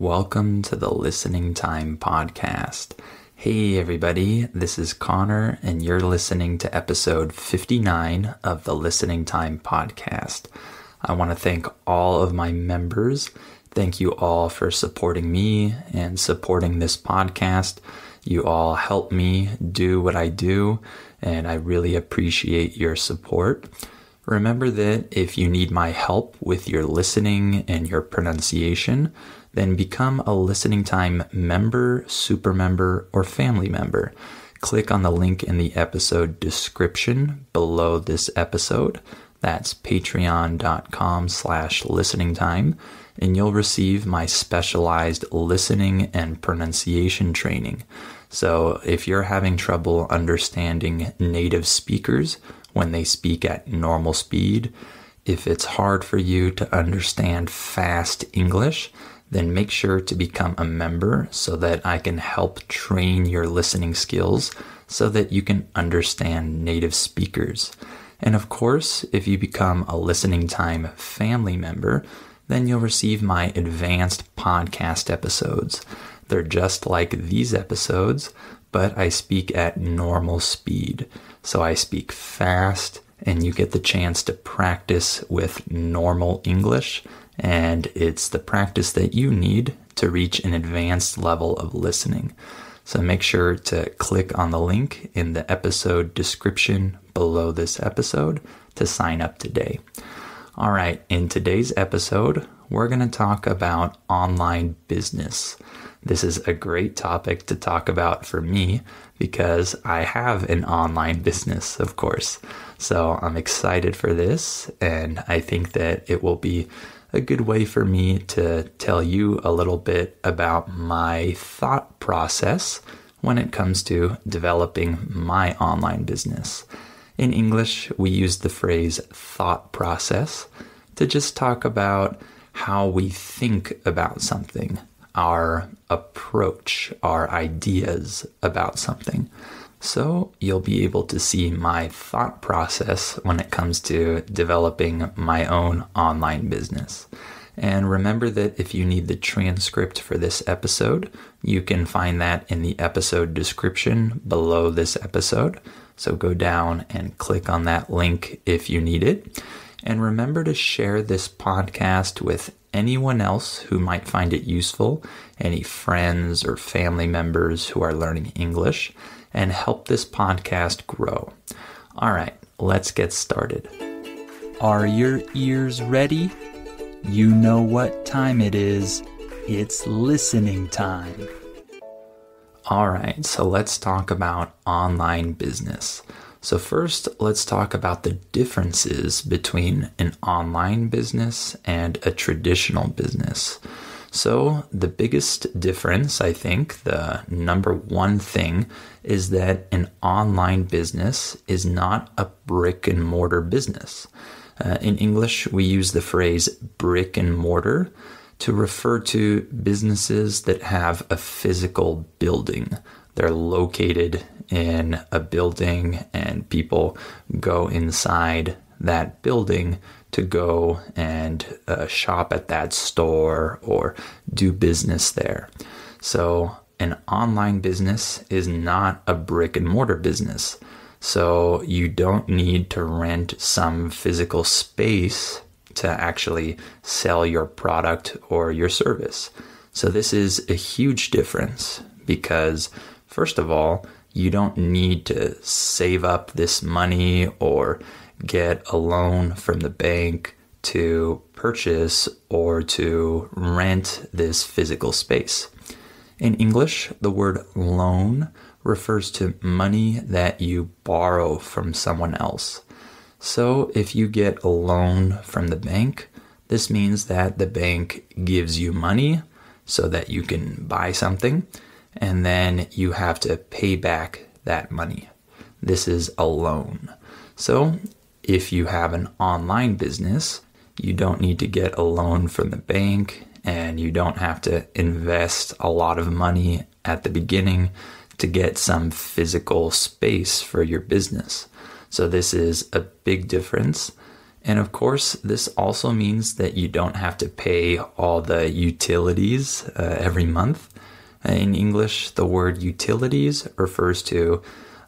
Welcome to the Listening Time Podcast. Hey, everybody, this is Connor, and you're listening to episode 59 of the Listening Time Podcast. I want to thank all of my members. Thank you all for supporting me and supporting this podcast. You all help me do what I do, and I really appreciate your support. Remember that if you need my help with your listening and your pronunciation, then become a listening time member, super member, or family member. Click on the link in the episode description below this episode. That's patreon.com slash listening time, and you'll receive my specialized listening and pronunciation training. So if you're having trouble understanding native speakers, when they speak at normal speed. If it's hard for you to understand fast English, then make sure to become a member so that I can help train your listening skills so that you can understand native speakers. And of course, if you become a listening time family member, then you'll receive my advanced podcast episodes. They're just like these episodes, but I speak at normal speed. So I speak fast, and you get the chance to practice with normal English. And it's the practice that you need to reach an advanced level of listening. So make sure to click on the link in the episode description below this episode to sign up today. All right, in today's episode, we're going to talk about online business. This is a great topic to talk about for me because I have an online business, of course. So I'm excited for this, and I think that it will be a good way for me to tell you a little bit about my thought process when it comes to developing my online business. In English, we use the phrase thought process to just talk about how we think about something our approach, our ideas about something. So you'll be able to see my thought process when it comes to developing my own online business. And remember that if you need the transcript for this episode, you can find that in the episode description below this episode. So go down and click on that link if you need it. And remember to share this podcast with anyone else who might find it useful, any friends or family members who are learning English, and help this podcast grow. All right, let's get started. Are your ears ready? You know what time it is. It's listening time. All right, so let's talk about online business. So, first, let's talk about the differences between an online business and a traditional business. So, the biggest difference, I think, the number one thing, is that an online business is not a brick and mortar business. Uh, in English, we use the phrase brick and mortar to refer to businesses that have a physical building. They're located in a building and people go inside that building to go and uh, shop at that store or do business there. So, an online business is not a brick and mortar business. So, you don't need to rent some physical space to actually sell your product or your service. So, this is a huge difference because, first of all, you don't need to save up this money or get a loan from the bank to purchase or to rent this physical space. In English, the word loan refers to money that you borrow from someone else. So if you get a loan from the bank, this means that the bank gives you money so that you can buy something and then you have to pay back that money. This is a loan. So, if you have an online business, you don't need to get a loan from the bank and you don't have to invest a lot of money at the beginning to get some physical space for your business. So, this is a big difference. And of course, this also means that you don't have to pay all the utilities uh, every month. In English, the word utilities refers to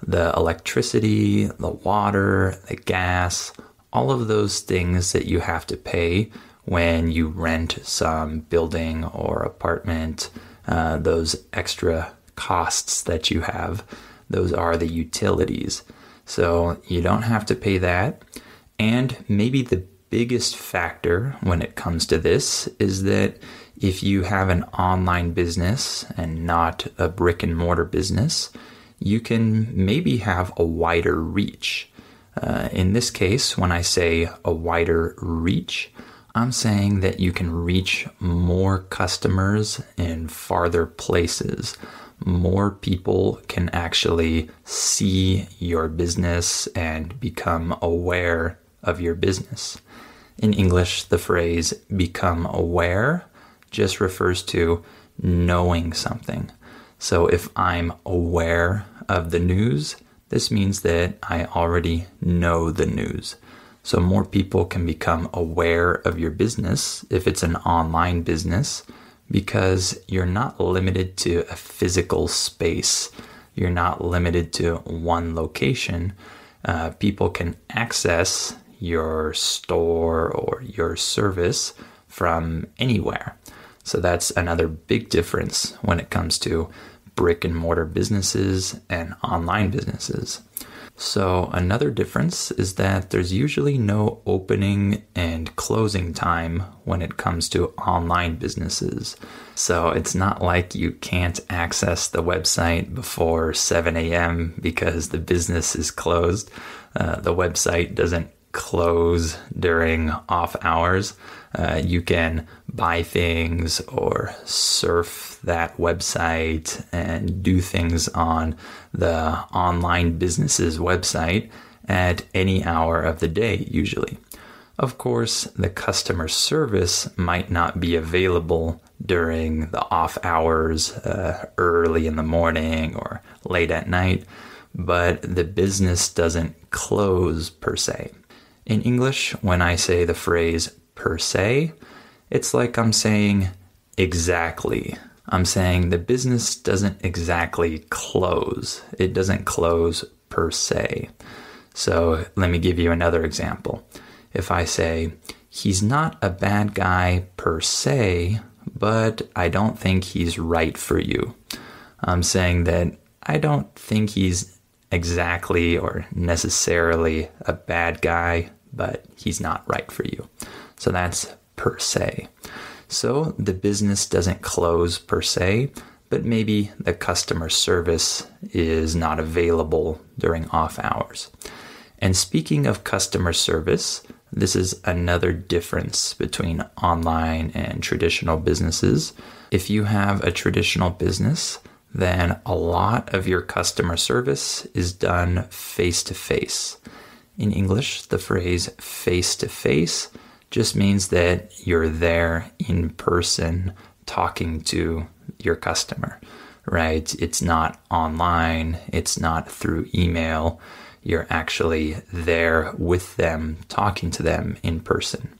the electricity, the water, the gas, all of those things that you have to pay when you rent some building or apartment, uh, those extra costs that you have, those are the utilities. So you don't have to pay that. And maybe the biggest factor when it comes to this is that if you have an online business and not a brick and mortar business, you can maybe have a wider reach. Uh, in this case, when I say a wider reach, I'm saying that you can reach more customers in farther places. More people can actually see your business and become aware of your business. In English, the phrase become aware just refers to knowing something. So if I'm aware of the news, this means that I already know the news. So more people can become aware of your business if it's an online business because you're not limited to a physical space. You're not limited to one location. Uh, people can access your store or your service from anywhere. So that's another big difference when it comes to brick and mortar businesses and online businesses. So, another difference is that there's usually no opening and closing time when it comes to online businesses. So, it's not like you can't access the website before 7 a.m. because the business is closed. Uh, the website doesn't close during off hours. Uh, you can buy things or surf that website and do things on the online business's website at any hour of the day, usually. Of course, the customer service might not be available during the off hours, uh, early in the morning or late at night, but the business doesn't close per se. In English, when I say the phrase per se, it's like I'm saying exactly. I'm saying the business doesn't exactly close. It doesn't close per se. So let me give you another example. If I say, he's not a bad guy per se, but I don't think he's right for you. I'm saying that I don't think he's exactly or necessarily a bad guy, but he's not right for you. So that's per se. So the business doesn't close per se, but maybe the customer service is not available during off hours. And speaking of customer service, this is another difference between online and traditional businesses. If you have a traditional business, then a lot of your customer service is done face to face. In English, the phrase face to face just means that you're there in person talking to your customer, right? It's not online, it's not through email. You're actually there with them, talking to them in person.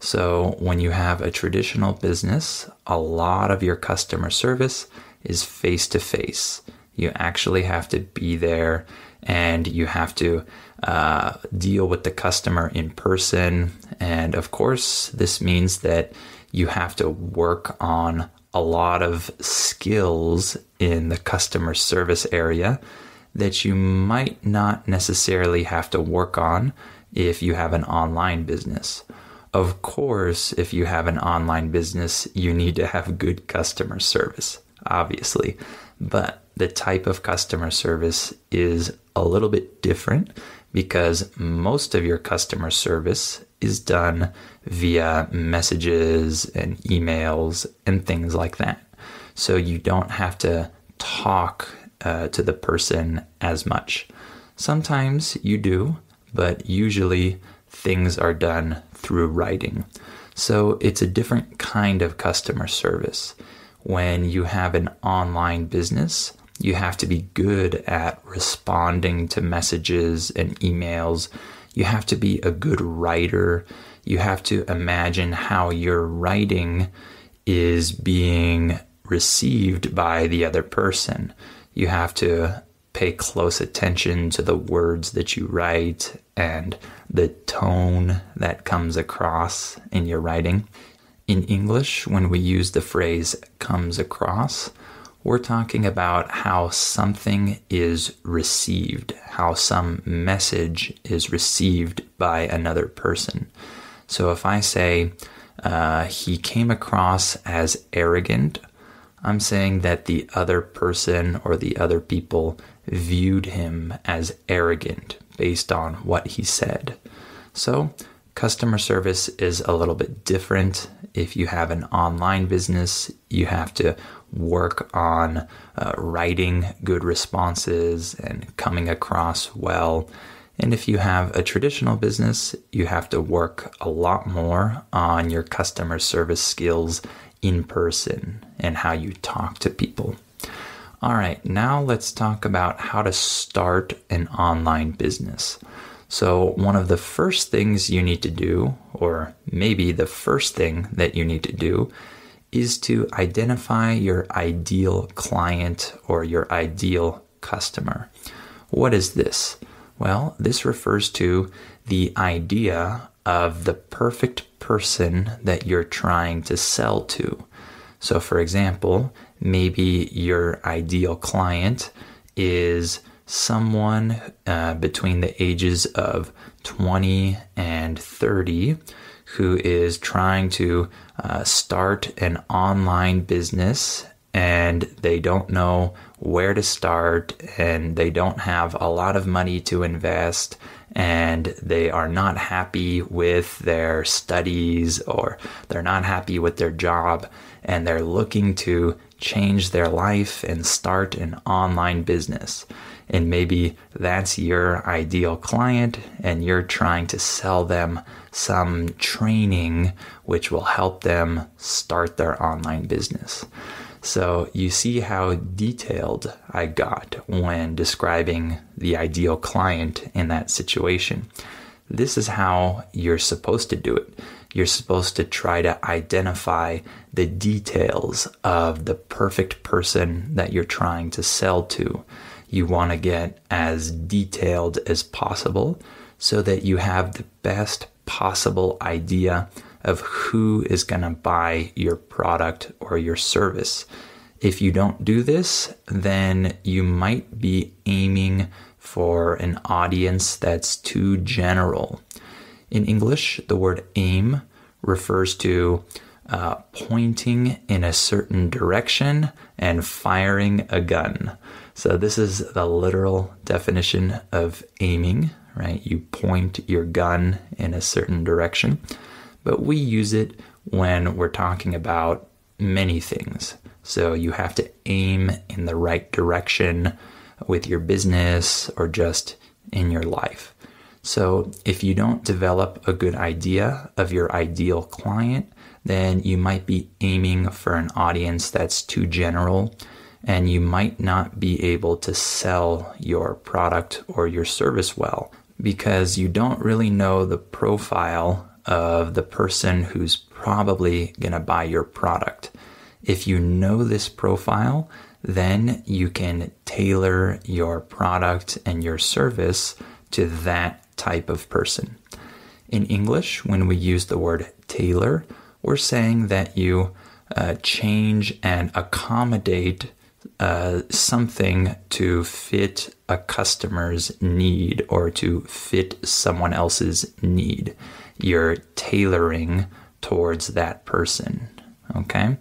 So, when you have a traditional business, a lot of your customer service is face to face. You actually have to be there and you have to uh, deal with the customer in person. And of course, this means that you have to work on a lot of skills in the customer service area that you might not necessarily have to work on if you have an online business. Of course, if you have an online business, you need to have good customer service, obviously. But the type of customer service is a little bit different because most of your customer service is done via messages and emails and things like that. So you don't have to talk uh, to the person as much. Sometimes you do, but usually things are done through writing. So it's a different kind of customer service. When you have an online business, you have to be good at responding to messages and emails. You have to be a good writer. You have to imagine how your writing is being received by the other person. You have to pay close attention to the words that you write and the tone that comes across in your writing. In English, when we use the phrase comes across, we're talking about how something is received, how some message is received by another person. So if I say, uh, he came across as arrogant, I'm saying that the other person or the other people viewed him as arrogant based on what he said. So, customer service is a little bit different. If you have an online business, you have to work on uh, writing good responses and coming across well. And if you have a traditional business, you have to work a lot more on your customer service skills in person and how you talk to people. All right, now let's talk about how to start an online business. So, one of the first things you need to do, or maybe the first thing that you need to do, is to identify your ideal client or your ideal customer. What is this? Well, this refers to the idea of the perfect person that you're trying to sell to. So, for example, maybe your ideal client is someone uh, between the ages of 20 and 30 who is trying to uh, start an online business and they don't know where to start and they don't have a lot of money to invest and they are not happy with their studies or they're not happy with their job and they're looking to change their life and start an online business. And maybe that's your ideal client, and you're trying to sell them some training which will help them start their online business. So you see how detailed I got when describing the ideal client in that situation. This is how you're supposed to do it. You're supposed to try to identify the details of the perfect person that you're trying to sell to. You want to get as detailed as possible so that you have the best possible idea of who is going to buy your product or your service. If you don't do this, then you might be aiming for an audience that's too general. In English, the word aim refers to uh, pointing in a certain direction and firing a gun. So, this is the literal definition of aiming, right? You point your gun in a certain direction but we use it when we're talking about many things. So you have to aim in the right direction with your business or just in your life. So if you don't develop a good idea of your ideal client, then you might be aiming for an audience that's too general and you might not be able to sell your product or your service well because you don't really know the profile of the person who's probably going to buy your product. If you know this profile, then you can tailor your product and your service to that type of person. In English, when we use the word tailor, we're saying that you uh, change and accommodate uh, something to fit a customer's need or to fit someone else's need you're tailoring towards that person. Okay.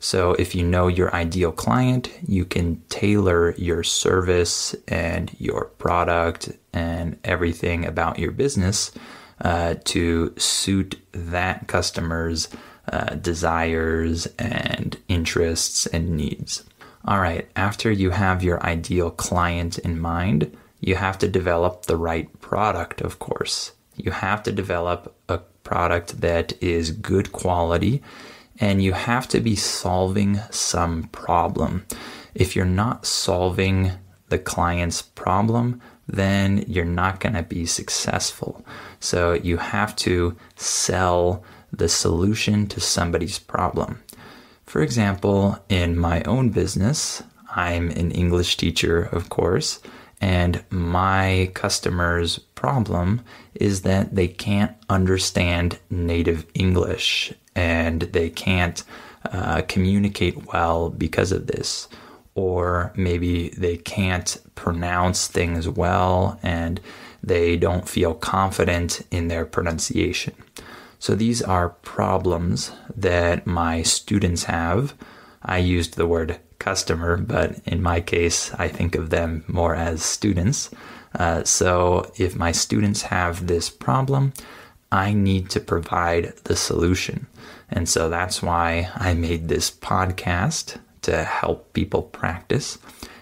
So if you know your ideal client, you can tailor your service and your product and everything about your business uh, to suit that customer's uh, desires and interests and needs. All right, after you have your ideal client in mind, you have to develop the right product, of course you have to develop a product that is good quality and you have to be solving some problem. If you're not solving the client's problem, then you're not going to be successful. So you have to sell the solution to somebody's problem. For example, in my own business, I'm an English teacher, of course, and my customers' problem is that they can't understand native English and they can't uh, communicate well because of this. Or maybe they can't pronounce things well and they don't feel confident in their pronunciation. So these are problems that my students have. I used the word customer, but in my case, I think of them more as students. Uh, so if my students have this problem, I need to provide the solution. And so that's why I made this podcast to help people practice.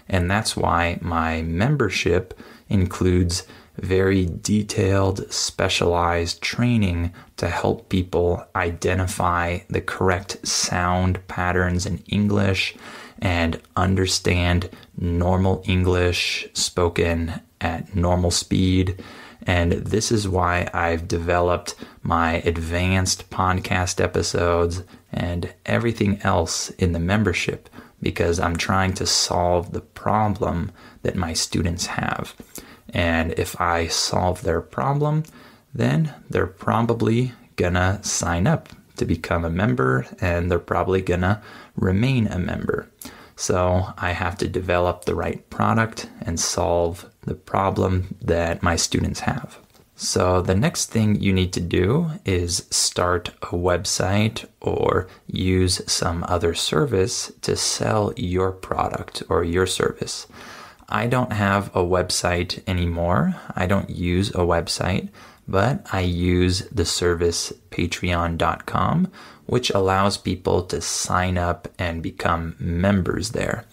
And that's why my membership includes very detailed, specialized training to help people identify the correct sound patterns in English and understand normal English spoken at normal speed. And this is why I've developed my advanced podcast episodes and everything else in the membership because I'm trying to solve the problem that my students have. And if I solve their problem, then they're probably gonna sign up to become a member and they're probably gonna remain a member. So I have to develop the right product and solve the problem that my students have. So the next thing you need to do is start a website or use some other service to sell your product or your service. I don't have a website anymore. I don't use a website, but I use the service patreon.com, which allows people to sign up and become members there.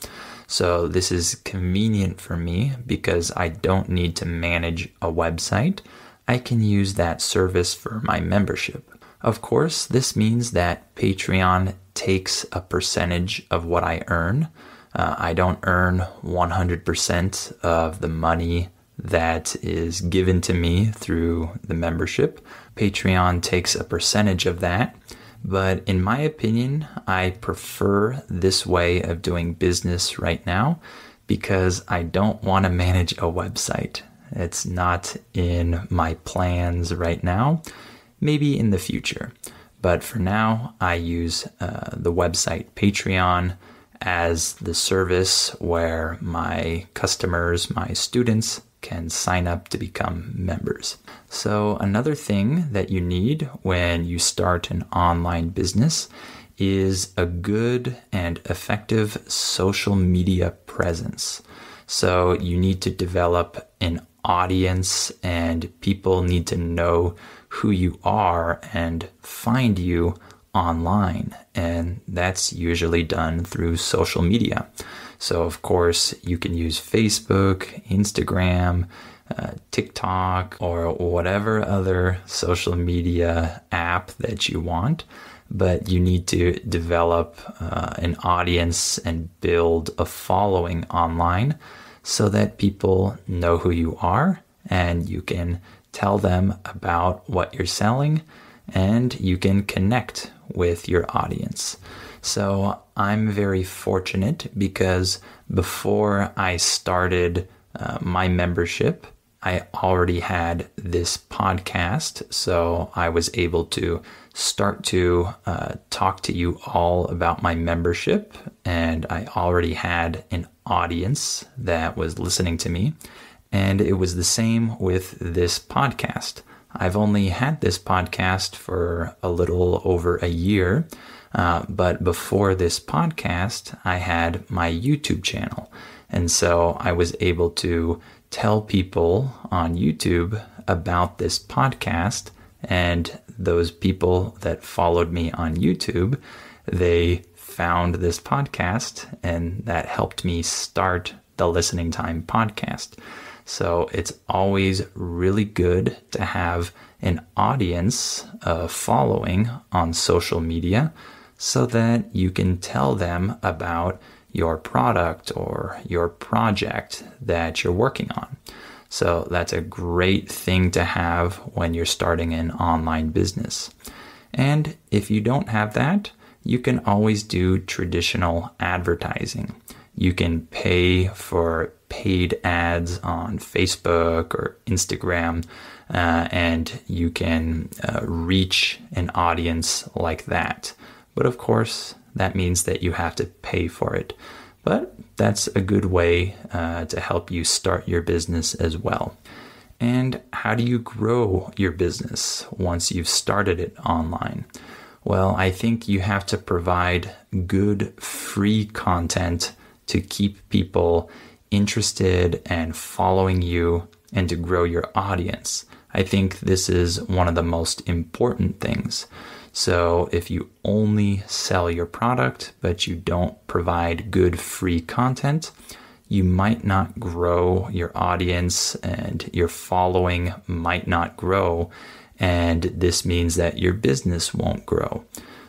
So this is convenient for me because I don't need to manage a website. I can use that service for my membership. Of course, this means that Patreon takes a percentage of what I earn. Uh, I don't earn 100% of the money that is given to me through the membership. Patreon takes a percentage of that. But in my opinion, I prefer this way of doing business right now because I don't want to manage a website. It's not in my plans right now, maybe in the future. But for now, I use uh, the website Patreon as the service where my customers, my students, can sign up to become members. So, another thing that you need when you start an online business is a good and effective social media presence. So, you need to develop an audience, and people need to know who you are and find you online. And that's usually done through social media. So, of course, you can use Facebook, Instagram, uh, TikTok, or whatever other social media app that you want. But you need to develop uh, an audience and build a following online so that people know who you are and you can tell them about what you're selling and you can connect with your audience. So I'm very fortunate because before I started uh, my membership, I already had this podcast. So I was able to start to uh, talk to you all about my membership. And I already had an audience that was listening to me. And it was the same with this podcast. I've only had this podcast for a little over a year. Uh, but before this podcast, I had my YouTube channel. And so I was able to tell people on YouTube about this podcast. And those people that followed me on YouTube, they found this podcast and that helped me start the Listening Time podcast. So it's always really good to have an audience, a following on social media so that you can tell them about your product or your project that you're working on. So that's a great thing to have when you're starting an online business. And if you don't have that, you can always do traditional advertising. You can pay for paid ads on Facebook or Instagram, uh, and you can uh, reach an audience like that. But of course, that means that you have to pay for it. But that's a good way uh, to help you start your business as well. And how do you grow your business once you've started it online? Well, I think you have to provide good free content to keep people interested and following you and to grow your audience. I think this is one of the most important things. So if you only sell your product, but you don't provide good free content, you might not grow your audience and your following might not grow. And this means that your business won't grow.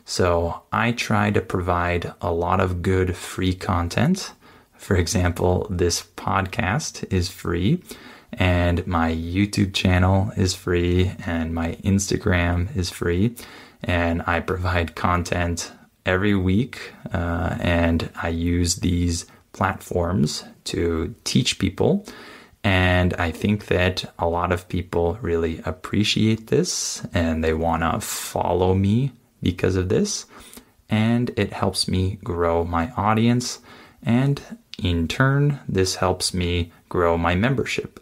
So I try to provide a lot of good free content. For example, this podcast is free and my YouTube channel is free and my Instagram is free and I provide content every week. Uh, and I use these platforms to teach people. And I think that a lot of people really appreciate this and they want to follow me because of this. And it helps me grow my audience. And in turn, this helps me grow my membership.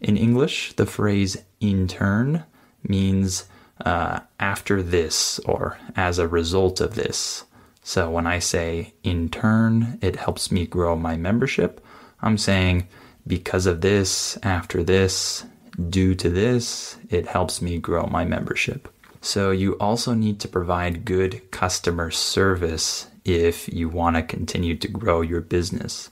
In English, the phrase in turn means uh, after this or as a result of this. So when I say in turn, it helps me grow my membership, I'm saying because of this, after this, due to this, it helps me grow my membership. So you also need to provide good customer service if you want to continue to grow your business.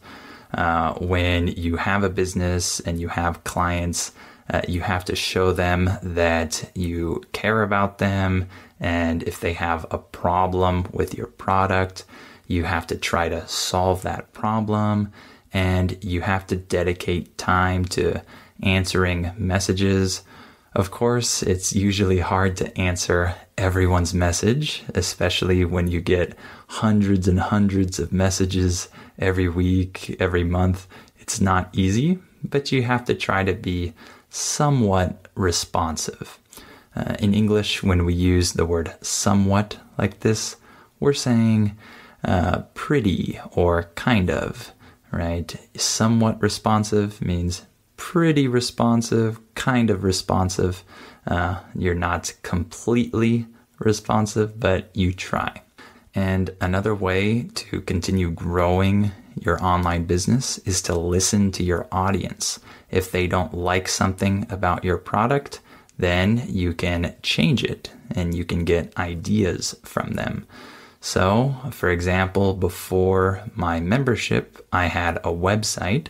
Uh, when you have a business and you have clients, uh, you have to show them that you care about them. And if they have a problem with your product, you have to try to solve that problem. And you have to dedicate time to answering messages. Of course, it's usually hard to answer everyone's message, especially when you get hundreds and hundreds of messages every week, every month. It's not easy, but you have to try to be somewhat responsive. Uh, in English, when we use the word somewhat like this, we're saying uh, pretty or kind of, right? Somewhat responsive means pretty responsive, kind of responsive. Uh, you're not completely responsive, but you try. And another way to continue growing your online business is to listen to your audience. If they don't like something about your product, then you can change it and you can get ideas from them. So, for example, before my membership, I had a website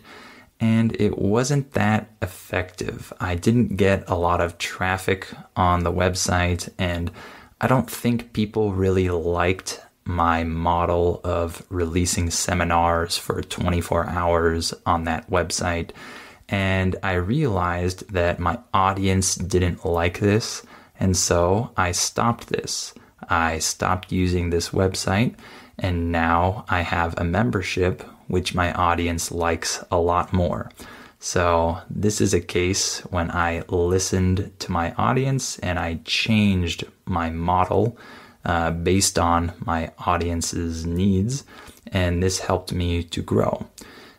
and it wasn't that effective. I didn't get a lot of traffic on the website, and I don't think people really liked my model of releasing seminars for 24 hours on that website. And I realized that my audience didn't like this. And so I stopped this. I stopped using this website. And now I have a membership, which my audience likes a lot more. So, this is a case when I listened to my audience and I changed my model uh, based on my audience's needs, and this helped me to grow.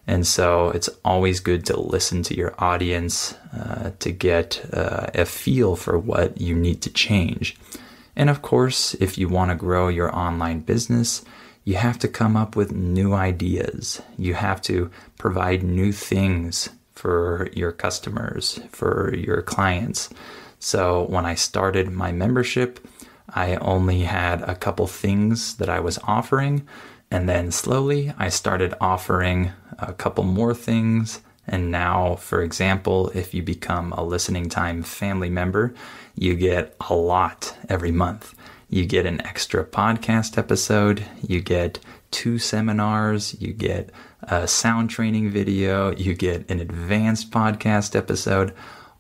And so it's always good to listen to your audience uh, to get uh, a feel for what you need to change. And of course, if you want to grow your online business, you have to come up with new ideas. You have to provide new things for your customers, for your clients. So when I started my membership, I only had a couple things that I was offering. And then slowly I started offering a couple more things. And now, for example, if you become a listening time family member, you get a lot every month. You get an extra podcast episode, you get two seminars, you get a sound training video, you get an advanced podcast episode,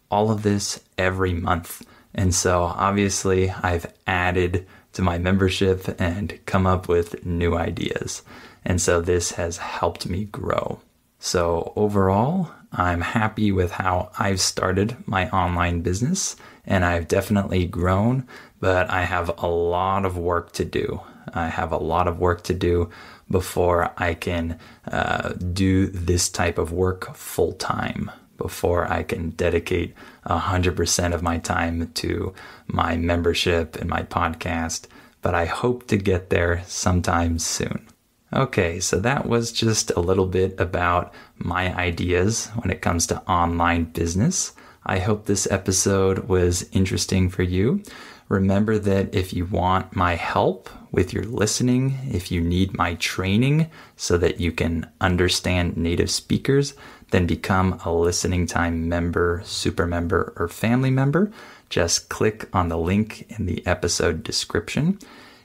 all of this every month. And so obviously, I've added to my membership and come up with new ideas. And so this has helped me grow. So overall, I'm happy with how I've started my online business and I've definitely grown, but I have a lot of work to do. I have a lot of work to do before I can uh, do this type of work full time, before I can dedicate 100% of my time to my membership and my podcast. But I hope to get there sometime soon. Okay, so that was just a little bit about my ideas when it comes to online business. I hope this episode was interesting for you. Remember that if you want my help with your listening, if you need my training so that you can understand native speakers, then become a listening time member, super member, or family member. Just click on the link in the episode description.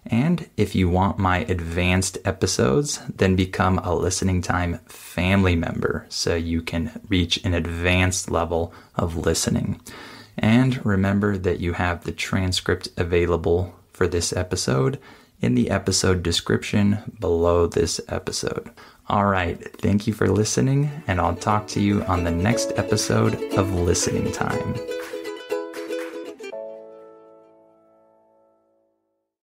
And if you want my advanced episodes, then become a listening time family member so you can reach an advanced level of listening. And remember that you have the transcript available for this episode in the episode description below this episode. All right, thank you for listening, and I'll talk to you on the next episode of Listening Time.